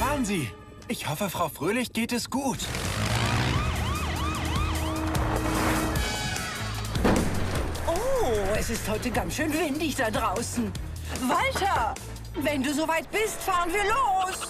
waren Sie. Ich hoffe, Frau Fröhlich geht es gut. Oh, es ist heute ganz schön windig da draußen. Walter, wenn du soweit bist, fahren wir los.